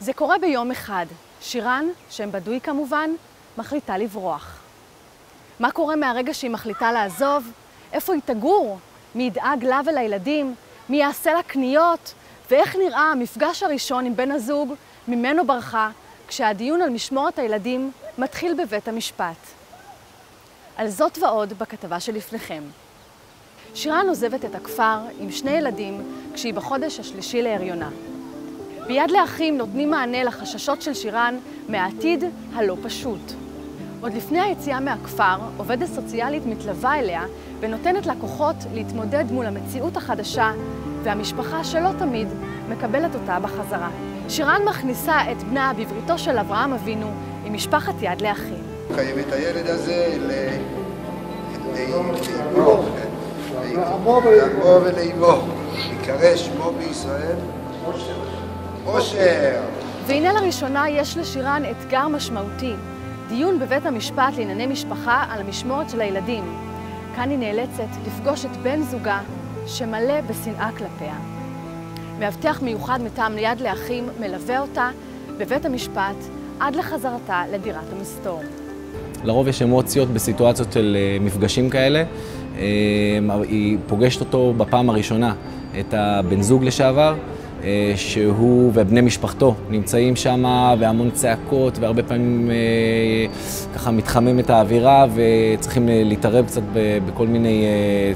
זה קורה ביום אחד. שירן, שם בדוי כמובן, מחליטה לברוח. מה קורה מהרגע שהיא מחליטה לעזוב? איפה היא תגור? מי ידאג לה ולילדים? מי יעשה לה קניות? ואיך נראה המפגש הראשון עם בן הזוג ממנו ברחה, כשהדיון על משמורת הילדים מתחיל בבית המשפט. על זאת ועוד בכתבה שלפניכם. שירן עוזבת את הכפר עם שני ילדים כשהיא בחודש השלישי להריונה. ביד לאחים נותנים מענה לחששות של שירן מהעתיד הלא פשוט. עוד לפני היציאה מהכפר, עובדת סוציאלית מתלווה אליה ונותנת לה כוחות להתמודד מול המציאות החדשה והמשפחה שלא תמיד מקבלת אותה בחזרה. שירן מכניסה את בנה בבריתו של אברהם אבינו עם משפחת יד לאחים. חייב את הילד הזה לאמו ולאמו. יקרא שמו בישראל אושר. והנה לראשונה יש לשירן אתגר משמעותי, דיון בבית המשפט לענייני משפחה על המשמורת של הילדים. כאן היא נאלצת לפגוש את בן זוגה שמלא בשנאה כלפיה. מאבטח מיוחד מטעם יד לאחים מלווה אותה בבית המשפט עד לחזרתה לדירת המסתור. לרוב יש אמוציות בסיטואציות של מפגשים כאלה. היא פוגשת אותו בפעם הראשונה, את הבן זוג לשעבר, שהוא ובני משפחתו נמצאים שם, והמון צעקות, והרבה פעמים ככה מתחממת האווירה, וצריכים להתערב קצת בכל מיני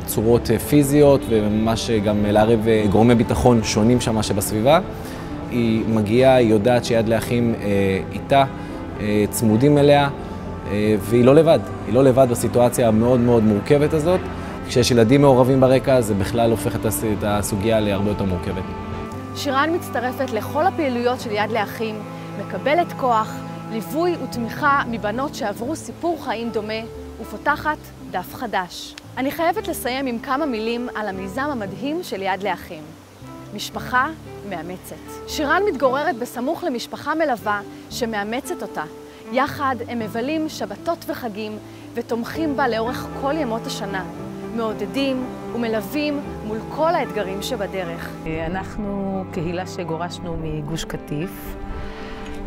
צורות פיזיות, וממש גם לערב גורמי ביטחון שונים שם שבסביבה. היא מגיעה, היא יודעת שיד לאחים איתה, צמודים אליה, והיא לא לבד. היא לא לבד בסיטואציה המאוד מאוד מורכבת הזאת. כשיש ילדים מעורבים ברקע, זה בכלל הופך את הסוגיה להרבה יותר מורכבת. שירן מצטרפת לכל הפעילויות של יד לאחים, מקבלת כוח, ליווי ותמיכה מבנות שעברו סיפור חיים דומה, ופותחת דף חדש. אני חייבת לסיים עם כמה מילים על המיזם המדהים של יד לאחים. משפחה מאמצת. שירן מתגוררת בסמוך למשפחה מלווה שמאמצת אותה. יחד הם מבלים שבתות וחגים ותומכים בה לאורך כל ימות השנה. מעודדים ומלווים מול כל האתגרים שבדרך. אנחנו קהילה שגורשנו מגוש קטיף,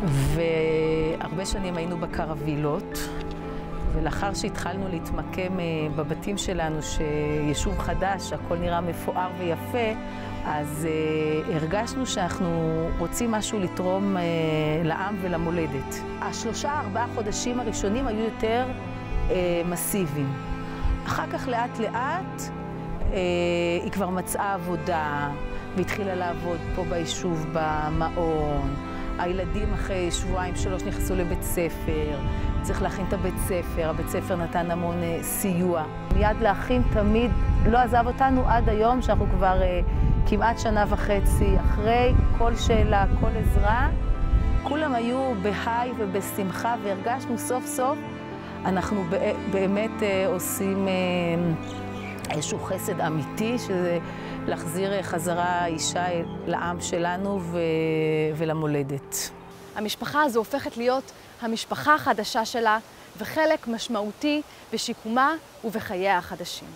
והרבה שנים היינו בקרווילות, ולאחר שהתחלנו להתמקם בבתים שלנו, שיישוב חדש, הכל נראה מפואר ויפה, אז uh, הרגשנו שאנחנו רוצים משהו לתרום uh, לעם ולמולדת. השלושה, ארבעה חודשים הראשונים היו יותר uh, מסיביים. אחר כך לאט לאט אה, היא כבר מצאה עבודה והתחילה לעבוד פה ביישוב במעון. הילדים אחרי שבועיים שלוש נכנסו לבית ספר, צריך להכין את הבית ספר, הבית ספר נתן המון אה, סיוע. מיד לאחים תמיד לא עזב אותנו עד היום שאנחנו כבר אה, כמעט שנה וחצי אחרי כל שאלה, כל עזרה. כולם היו בהיי ובשמחה והרגשנו סוף סוף אנחנו באמת עושים איזשהו חסד אמיתי, שזה להחזיר חזרה אישה לעם שלנו ולמולדת. המשפחה הזו הופכת להיות המשפחה החדשה שלה וחלק משמעותי בשיקומה ובחייה החדשים.